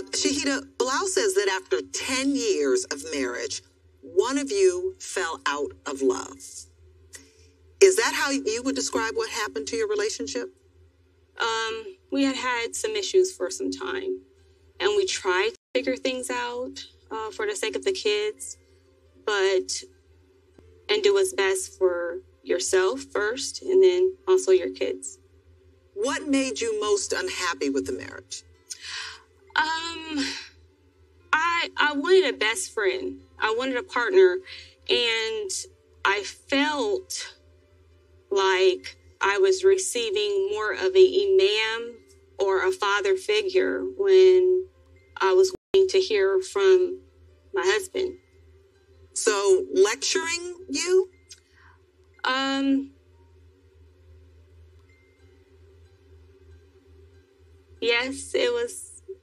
Uh, Shahida, Bilal says that after 10 years of marriage, one of you fell out of love. Is that how you would describe what happened to your relationship? Um, we had had some issues for some time, and we tried to figure things out uh, for the sake of the kids, but and do what's best for yourself first, and then also your kids. What made you most unhappy with the marriage? Um, I wanted a best friend. I wanted a partner, and I felt like I was receiving more of an imam or a father figure when I was waiting to hear from my husband. So lecturing you? Um. Yes, it was